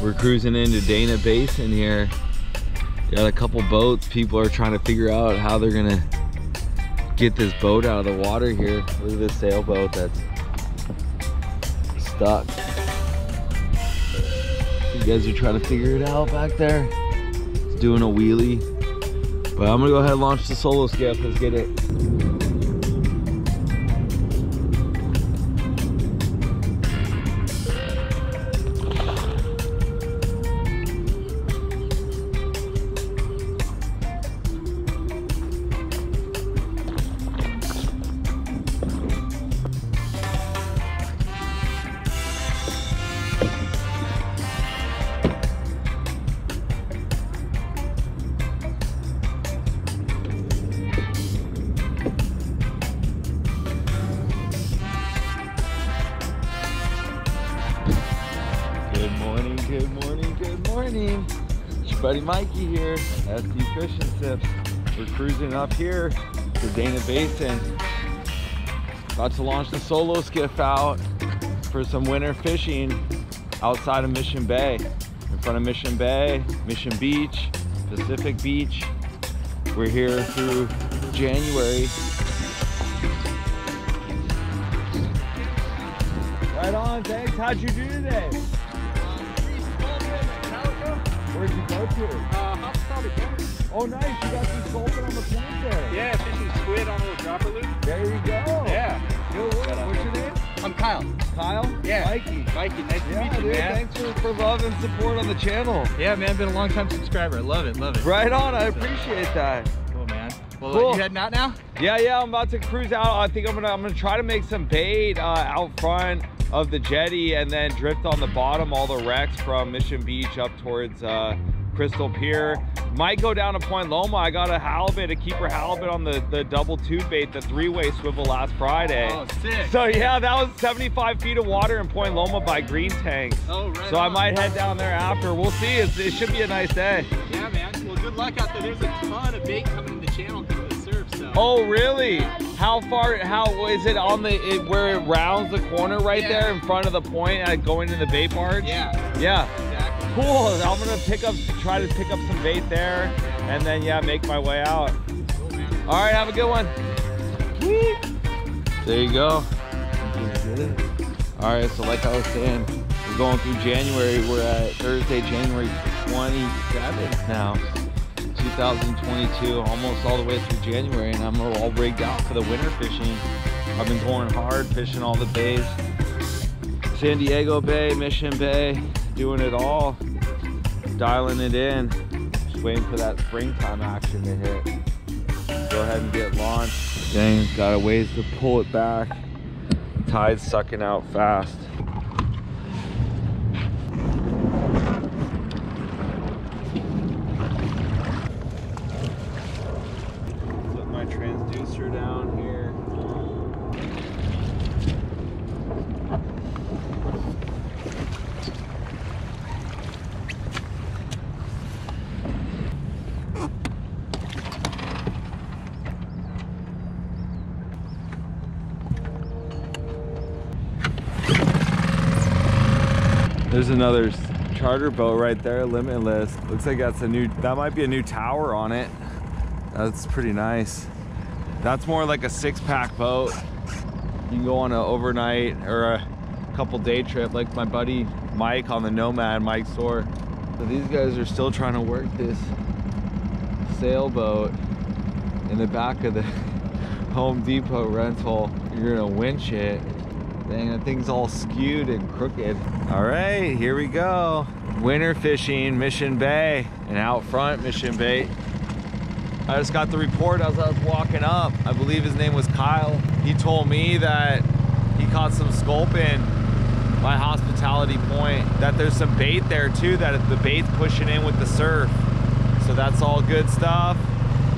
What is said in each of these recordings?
We're cruising into Dana Basin here. Got a couple boats. People are trying to figure out how they're gonna get this boat out of the water here. Look at this sailboat that's stuck. You guys are trying to figure it out back there. It's doing a wheelie. But I'm gonna go ahead and launch the solo skiff. Let's get it. Buddy Mikey here, SD Fish and Sips. We're cruising up here to Dana Basin. About to launch the solo skiff out for some winter fishing outside of Mission Bay. In front of Mission Bay, Mission Beach, Pacific Beach. We're here through January. Right on, thanks. How'd you do today? Where'd you go to? Oh, nice. You got some sculpin on the point there. Yeah, fishing squid on a little dropper loop. There you go. Yeah. Good work. What's your name? I'm Kyle. Kyle? Yeah. Mikey. Mikey, nice to Yeah, meet you, dude. man. Thanks for, for love and support on the channel. Yeah, man, been a long time subscriber. I love it, love it. Right on. I appreciate that. Cool, man. Well, Cool. you heading out now? Yeah, yeah. I'm about to cruise out. I think I'm gonna I'm gonna try to make some bait uh, out front of the jetty and then drift on the bottom all the wrecks from Mission Beach up towards uh, Crystal Pier. Might go down to Point Loma. I got a halibut, a keeper halibut on the, the double tube bait, the three-way swivel last Friday. Oh, sick. So yeah, that was 75 feet of water in Point Loma by Green Tanks. Oh, right So I might head down there after. We'll see. It's, it should be a nice day. Yeah, man. Well, good luck out there. There's a ton of bait coming in the channel Oh, really? How far? How is it on the it, where it rounds the corner right Yeah. there in front of the point, uh, going to the bait barge? Yeah. Yeah. Exactly. Cool. I'm gonna pick up, try to pick up some bait there, and then yeah, make my way out. All right, have a good one. There you go. All right, so like I was saying, we're going through January. We're at Thursday, January 27th now, 2022, almost all the way through January, and I'm all rigged out for the winter fishing. I've been going hard, fishing all the bays. San Diego Bay, Mission Bay, doing it all, dialing it in. Just waiting for that springtime action to hit go ahead and get launched. Dang, got a ways to pull it back. Tide's sucking out fast. Put my transducer down here. There's another charter boat right there, Limitless. Looks like that's a new, that might be a new tower on it. That's pretty nice. That's more like a six pack boat. You can go on an overnight or a couple day trip like my buddy Mike on the Nomad, Mike Soar. So these guys are still trying to work this sailboat in the back of the Home Depot rental. You're gonna winch it. Dang, that thing's all skewed and crooked. All right, here we go. Winter fishing, Mission Bay, and out front, Mission Bay. I just got the report as I was walking up. I believe his name was Kyle. He told me that he caught some sculpin by Hospitality Point, that there's some bait there too, that the bait's pushing in with the surf. So that's all good stuff.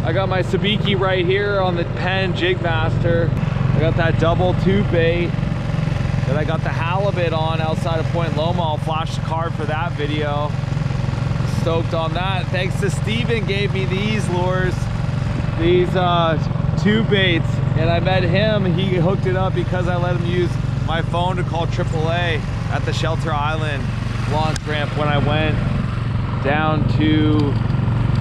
I got my sabiki right here on the Penn Jigmaster. I got that double tube bait that I got the halibut on outside of Point Loma. I'll flash the card for that video. Stoked on that. Thanks to Steven gave me these lures, these uh, tube baits. And I met him, he hooked it up because I let him use my phone to call AAA at the Shelter Island. launch ramp when I went down to,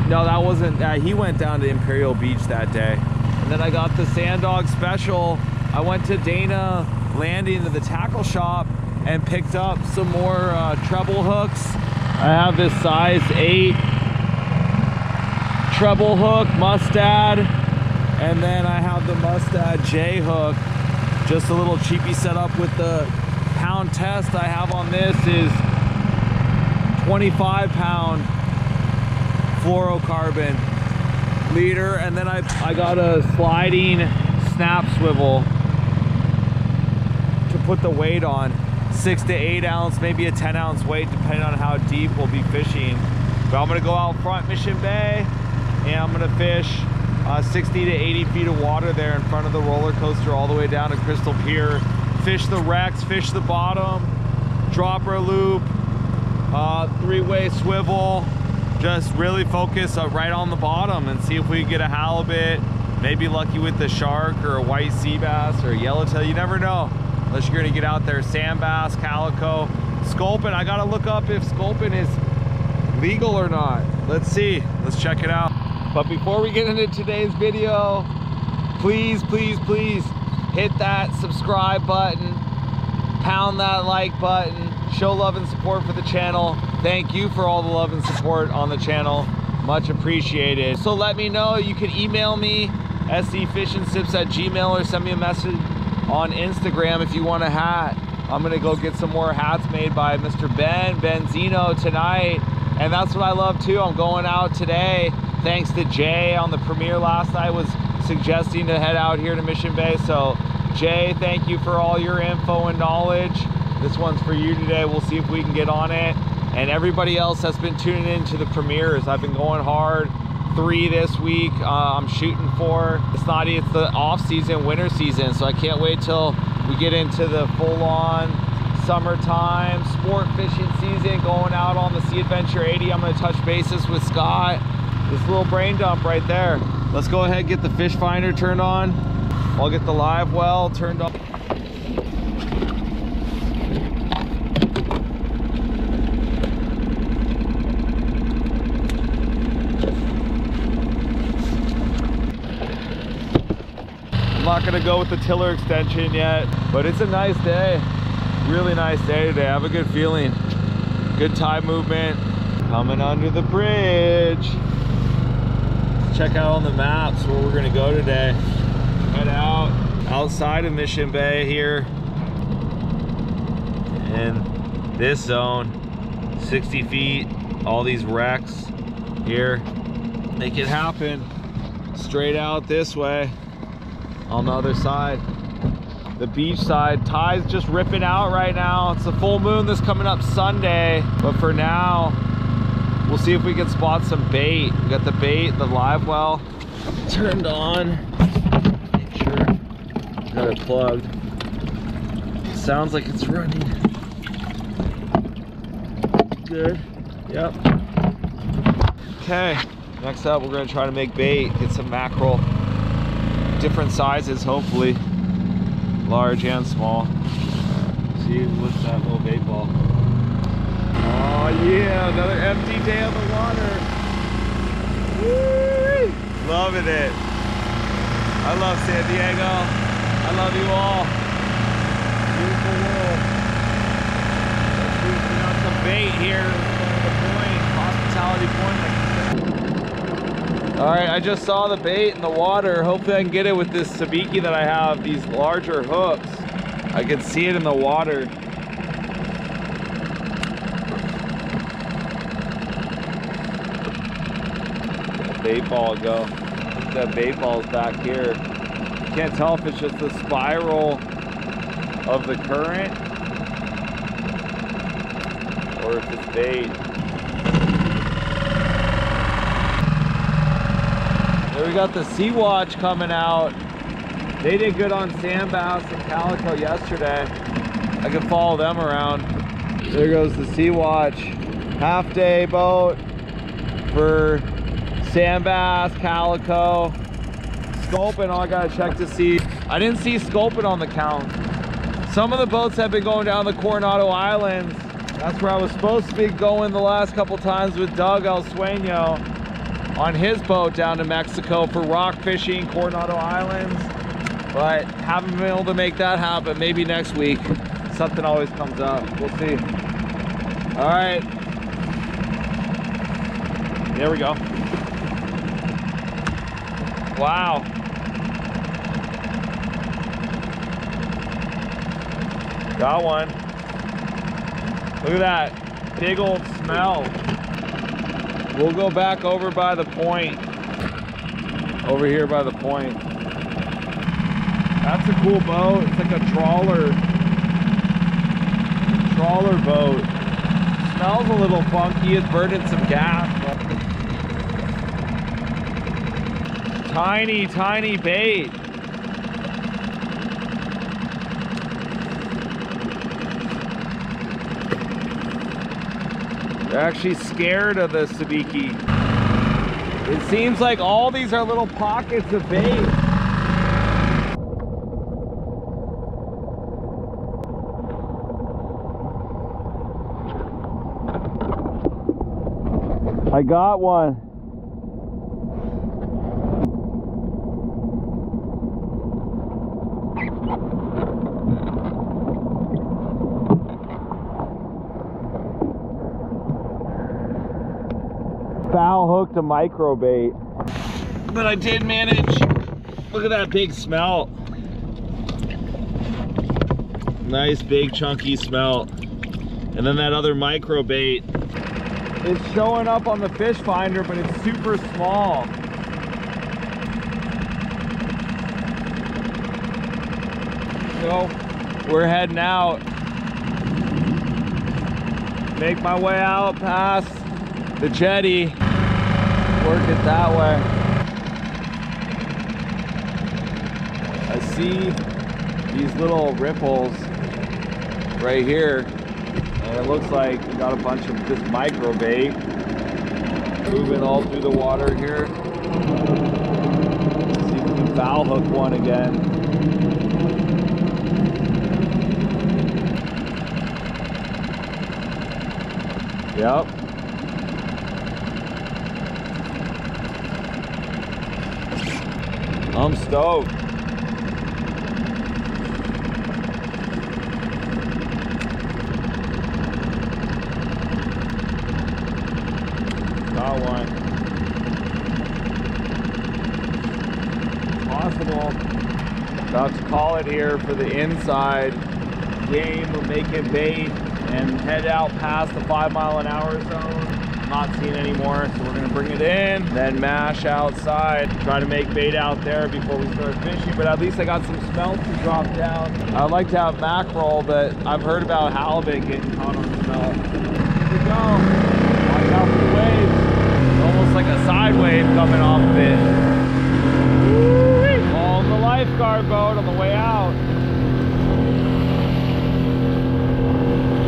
no, that wasn't, uh, he went down to Imperial Beach that day. And then I got the Sand Dog Special. I went to Dana Landing to the tackle shop and picked up some more uh, treble hooks. I have this size 8 treble hook Mustad and then I have the Mustad J hook. Just a little cheapy setup with the pound test I have on this is 25 pound fluorocarbon leader. And then I, I got a sliding snap swivel put the weight on six to eight ounce maybe a 10 ounce weight depending on how deep we'll be fishing. But I'm gonna go out front Mission Bay and I'm gonna fish uh, 60 to 80 feet of water there in front of the roller coaster all the way down to Crystal Pier. Fish the wrecks fish the bottom dropper loop uh, three-way swivel. Just really focus uh, right on the bottom and see if we get a halibut. Maybe lucky with the shark or a white sea bass or a yellowtail you never know unless you're gonna get out there sand bass calico sculpin. I gotta look up if sculpin is legal or not. Let's see. Let's check it out. But before we get into today's video please please please hit that subscribe button pound that like button show love and support for the channel. Thank you for all the love and support on the channel. Much appreciated. So let me know. You can email me sdfishandsips at gmail or send me a message on instagram if you want a hat i'm gonna go get some more hats made by mr ben benzino tonight and that's what i love too i'm going out today thanks to jay on the premiere last night was suggesting to head out here to mission bay so jay thank you for all your info and knowledge this one's for you today. We'll see if we can get on it. And everybody else that's been tuning in to the premieres, I've been going hard. Three this week, uh, I'm shooting for. It's not, it's the off season, winter season. So I can't wait till we get into the full on summertime sport fishing season, going out on the Sea Adventure 80. I'm gonna touch bases with Scott. This little brain dump right there. Let's go ahead and get the fish finder turned on. I'll get the live well turned on. Not gonna go with the tiller extension yet, but it's a nice day. Really nice day today. I have a good feeling. Good tide movement. Coming under the bridge. Check out on the maps where we're gonna go today. Head out outside of Mission Bay here in this zone. 60 feet, all these wrecks here. Make it happen. Straight out this way on the other side. The beach side tide's just ripping out right now. It's a full moon that's coming up sunday but for now we'll see if we can spot some bait. We got the bait the live well turned on. Make sure got it plugged. Sounds like it's running. Good. Yep. Okay next up we're to try to make bait get some mackerel different sizes hopefully. Large and small. See what's that little bait ball. Oh yeah another empty day on the water. Woo! loving it. I love san diego. I love you all. Beautiful world. Let's we some bait here. The point hospitality point all right, I just saw the bait in the water. Hopefully I can get it with this sabiki that I have, these larger hooks. I can see it in the water. Bait ball go. That bait ball's back here. Can't tell if it's just the spiral of the current or if it's bait. We got the Sea Watch coming out. They did good on sand bass and calico yesterday. I can follow them around. There goes the Sea Watch. Half day boat for sand bass, calico, sculpin. All I gotta check to see. I didn't see sculpin on the count. Some of the boats have been going down the Coronado Islands That's where I was supposed to be going the last couple times with Doug El Sueño on his boat down to Mexico for rock fishing, Coronado Islands. But haven't been able to make that happen. Maybe next week. Something always comes up. We'll see. All right. There we go. Wow. Got one. Look at that. Big old smell. We'll go back over by the point. Over here by the point. That's a cool boat. It's like a trawler. Trawler boat. Smells a little funky. It's burning some gas. Tiny, tiny bait. They're actually scared of the sabiki. It seems like all these are little pockets of bait. I got one. Foul hooked a micro bait. But I did manage. Look at that big smelt. Nice big chunky smelt. And then that other micro bait. It's showing up on the fish finder, but it's super small. So we're heading out. Make my way out past the jetty. Work it that way. I see these little ripples right here. And it looks like we got a bunch of this micro bait moving all through the water here. See if we can foul hook one again. Yep. I'm stoked. Got one. Possible. About to call it here for the inside game. We're making bait and head out past the five mile an hour zone. Not seeing anymore, so we're gonna bring it in, then mash outside, try to make bait out there before we start fishing, but at least I got some smelt to drop down. I'd like to have mackerel, but I've heard about halibut getting caught on smelt. Here we go. Watch out for the waves. It's Almost like a side wave coming off of it. On the lifeguard boat on the way out.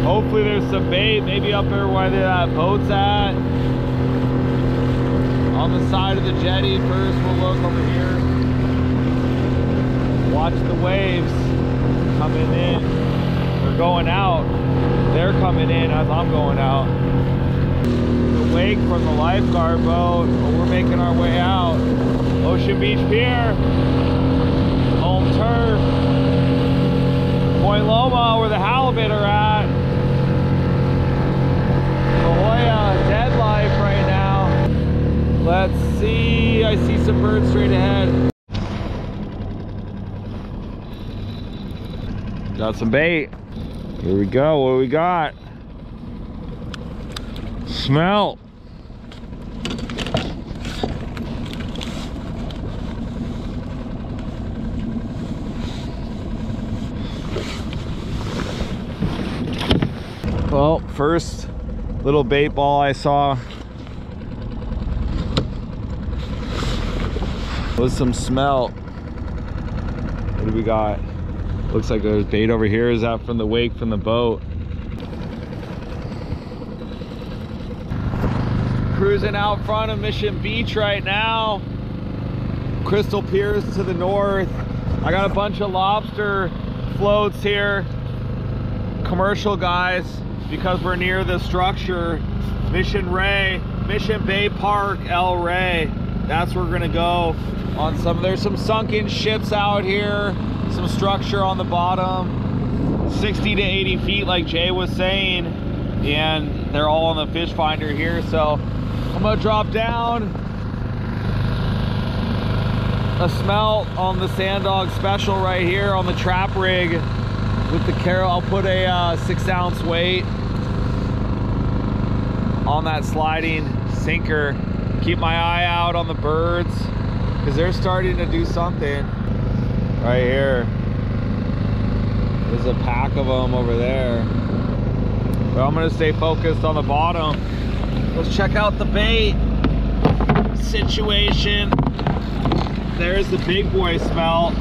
Hopefully there's some bait, maybe up there where that uh, boat's at. On the side of the jetty first, we'll look over here. Watch the waves coming in. They're going out. They're coming in as I'm going out. The wake from the lifeguard boat, we're making our way out. Ocean Beach Pier, home turf. Point Loma, where the halibut are at. La Jolla, dead life right now. Let's see, I see some birds straight ahead. Got some bait. Here we go, what we got? Smell. Well, first little bait ball I saw was some smelt. What do we got? Looks like there's bait over here. Is that from the wake from the boat? Cruising out front of Mission Beach right now. Crystal Piers to the north. I got a bunch of lobster floats here. Commercial guys. because we're near the structure, Mission Ray, Mission Bay Park, El Rey. That's where we're gonna go on some, there's some sunken ships out here, some structure on the bottom, 60 to 80 feet like Jay was saying, and they're all on the fish finder here. So I'm gonna drop down a smelt on the Sand Dog Special right here on the trap rig with the Carol. I'll put a uh, six ounce weight on that sliding sinker. Keep my eye out on the birds because they're starting to do something right here. There's a pack of them over there. But I'm gonna stay focused on the bottom. Let's check out the bait situation. There's the big boy smell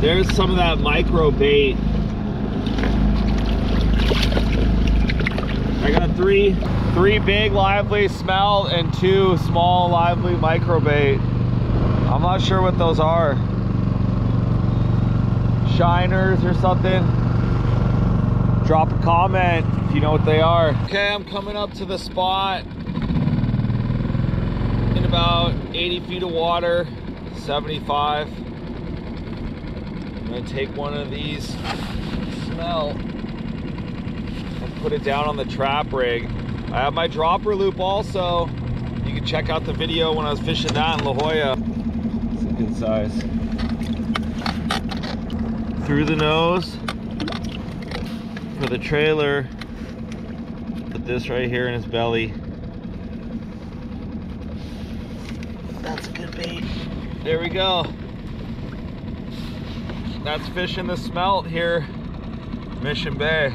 There's some of that micro bait. I got three, three big lively smelt and two small lively micro bait. I'm not sure what those are. Shiners or something. Drop a comment if you know what they are. Okay, I'm coming up to the spot in about 80 feet of water, 75. I'm gonna take one of these smelt and put it down on the trap rig. I have my dropper loop also. You can check out the video when I was fishing that in La Jolla. It's a good size. Through the nose for the trailer. Put this right here in his belly. That's a good bait. There we go. That's fishing the smelt here, Mission Bay.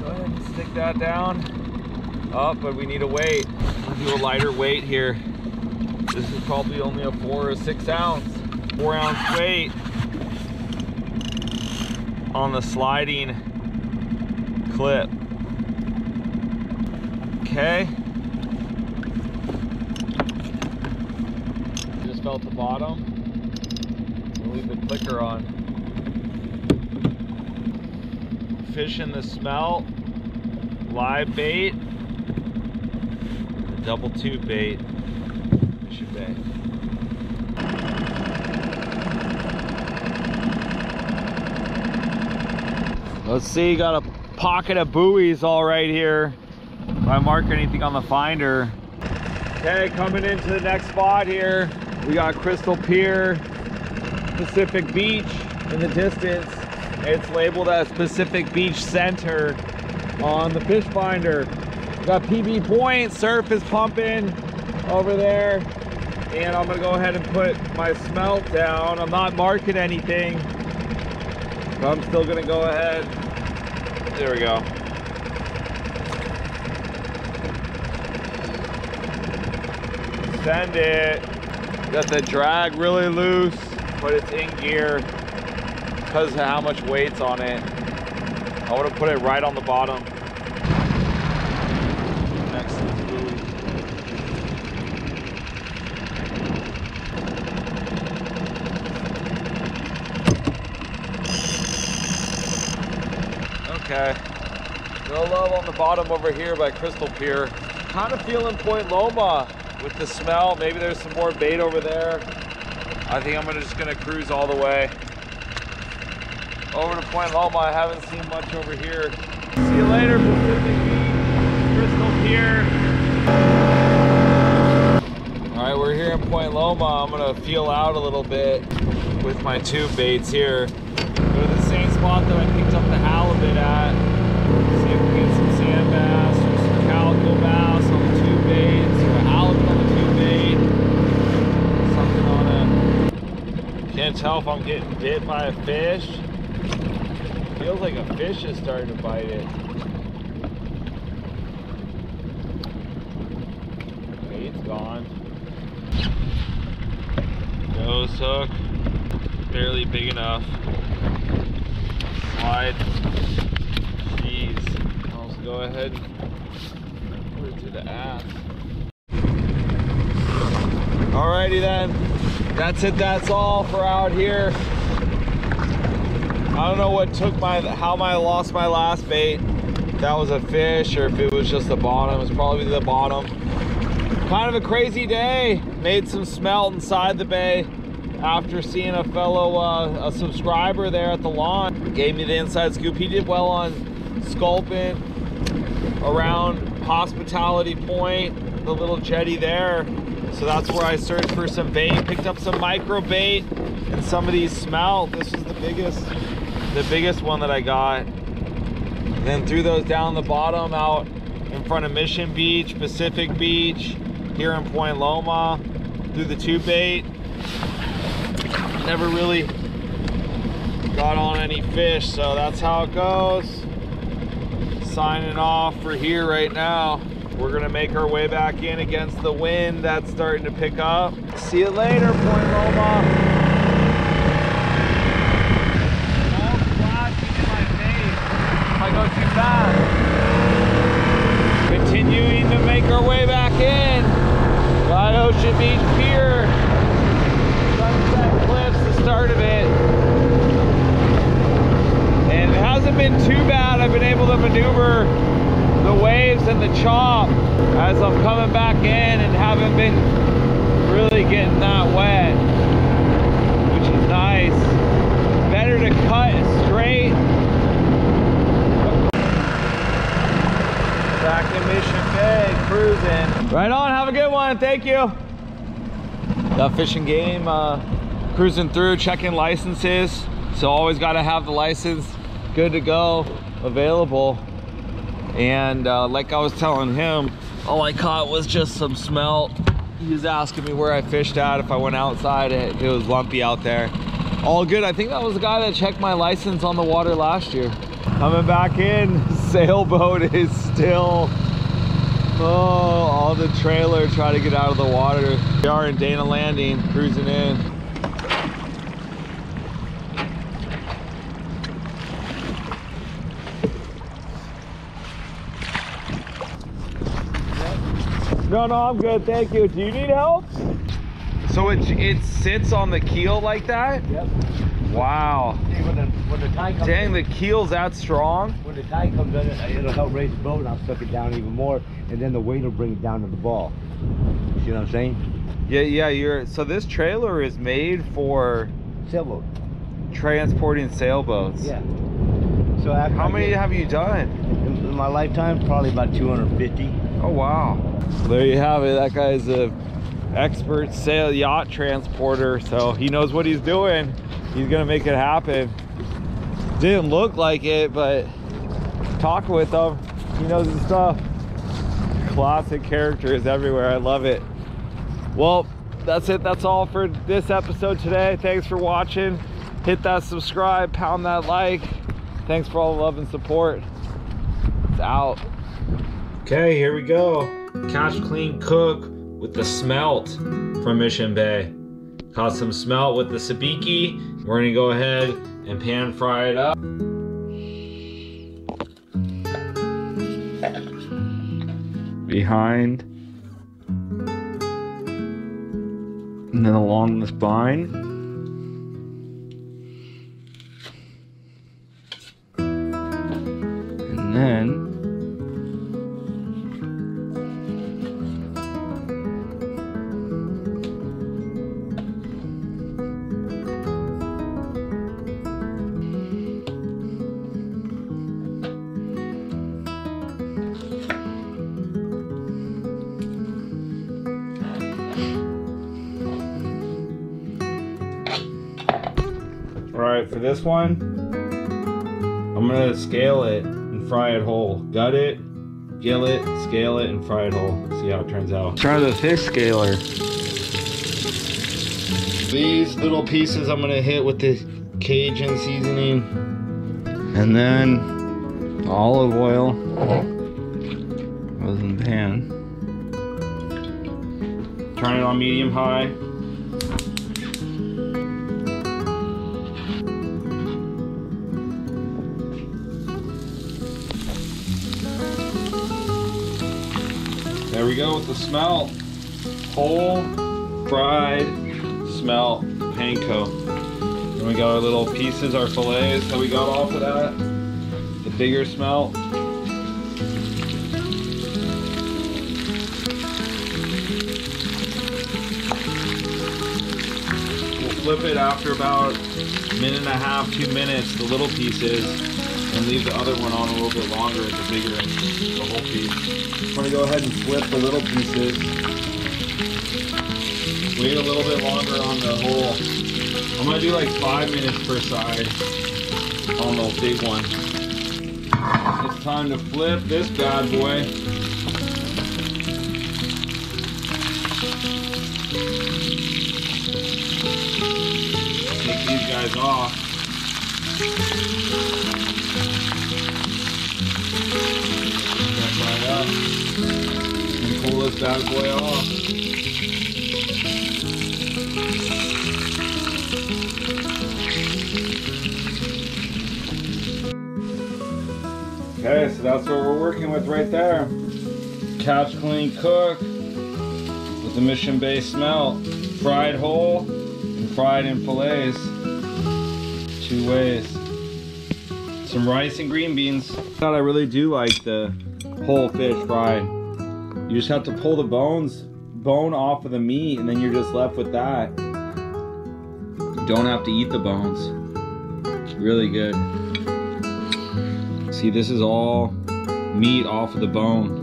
Go ahead and stick that down. Up, but we need a weight. We'll do a lighter weight here. This is probably only a four or six ounce, four ounce weight on the sliding clip. Okay. Just felt the bottom. We'll leave the clicker on. Fishing the smelt, live bait, double tube bait, Mission Bay. Let's see, got a pocket of buoys all right here. If I mark anything on the finder. Okay, coming into the next spot here. We got Crystal Pier, Pacific Beach in the distance. It's labeled as Pacific Beach Center on the fish finder. We got PB Point, surf is pumping over there. And I'm gonna go ahead and put my smelt down. I'm not marking anything, but I'm still gonna go ahead. There we go. Send it. Got the drag really loose, but it's in gear because of how much weight's on it. I want to put it right on the bottom. Next to the buoy. Okay. No love on the bottom over here by Crystal Pier. Kind of feeling Point Loma with the smell. Maybe there's some more bait over there. I think I'm just gonna cruise all the way. Over to Point Loma. I haven't seen much over here. See you later, Pacific Beach, Crystal Pier. All right, we're here in Point Loma. I'm gonna feel out a little bit with my tube baits here. Go to the same spot that I picked up the halibut at. See if we get some sand bass or some calico bass on the tube baits or a halibut on the tube bait. Something on a. Can't tell if I'm getting bit by a fish. Feels like a fish is starting to bite it. Bait's gone. Nose hook, barely big enough. Slide. Jeez. I'll go ahead and put it to the ass. Alrighty then. That's it, that's all for out here. I don't know what took my, how I lost my last bait. That was a fish or if it was just the bottom. It's probably the bottom. Kind of a crazy day. Made some smelt inside the bay after seeing a fellow, uh, a subscriber there at the lawn. Gave me the inside scoop. He did well on sculpin around Hospitality Point, the little jetty there. So that's where I searched for some bait, picked up some micro bait and some of these smelt. This is the biggest, the biggest one that I got. Then threw those down the bottom out in front of Mission Beach, Pacific Beach, here in Point Loma, through the tube bait. Never really got on any fish, so that's how it goes. Signing off for here right now. We're gonna make our way back in against the wind that's starting to pick up. See you later, Point Loma. I go too fast. Continuing to make our way back in. By Ocean Beach Pier. Sunset Cliffs, the start of it. And it hasn't been too bad. I've been able to maneuver the waves and the chop as I'm coming back in and haven't been really getting that wet, which is nice. Better to cut straight. Back in Mission Bay, cruising. Right on, have a good one, thank you. The fishing game, uh, cruising through, checking licenses. So always gotta have the license good to go, available. And uh, like I was telling him, all I caught was just some smelt. He was asking me where I fished at, if I went outside, it, it was lumpy out there. All good, I think that was the guy that checked my license on the water last year. Coming back in, sailboat is still, oh, all the trailer trying to get out of the water. We are in Dana Landing, cruising in. No, no, I'm good, thank you. Do you need help? So it, it sits on the keel like that? Yep. Wow. When the, when the tide comes Dang, in, the keel's that strong? when the tide comes in, it- it'll help raise the boat, and I'll suck it down even more, and then the weight will bring it down to the ball. You see what I'm saying? Yeah, yeah, you're, so this trailer is made for Sailboat. transporting sailboats. Yeah. So after How many get- have you done? in, in my lifetime? Probably about 250. Oh, wow. There you have it. That guy's a expert sail yacht transporter, so he knows what he's doing. He's gonna make it happen. Didn't look like it, but talking with him, he knows his stuff. Classic characters everywhere. I love it. Well, that's it. That's all for this episode today. Thanks for watching. Hit that subscribe, pound that like. Thanks for all the love and support. It's out. Okay, here we go. Catch, clean, cook with the smelt from Mission Bay. Caught some smelt with the sabiki. We're gonna go ahead and pan fry it up. Behind. And then along the spine. And then All right, for this one, I'm gonna scale it and fry it whole. Gut it, gill it, scale it, and fry it whole. See how it turns out. Try the fish scaler. These little pieces I'm gonna hit with the Cajun seasoning. And then olive oil goes in the pan. Turn it on medium high. We go with the smelt. Whole fried smelt panko. I'm we got our little pieces, our fillets that we got off of that. The bigger smelt. We'll flip it after about a minute and a half, two minutes, the little pieces, and leave the other one on a little bit longer, the bigger, the whole piece. I'm gonna go ahead and flip the little pieces. Wait a little bit longer on the whole. I'm gonna do like five minutes per side on the big one. It's time to flip this bad boy. Take these guys off. Back right up. And pull this bad boy off. Okay, so that's what we're working with right there. Couch clean cook with the mission based smelt. Fried whole and fried in fillets. Two ways. Some rice and green beans. God, I really do like the whole fish fried. You just have to pull the bones, bone off of the meat, and then you're just left with that. You don't have to eat the bones. Really good. See, this is all meat off of the bone.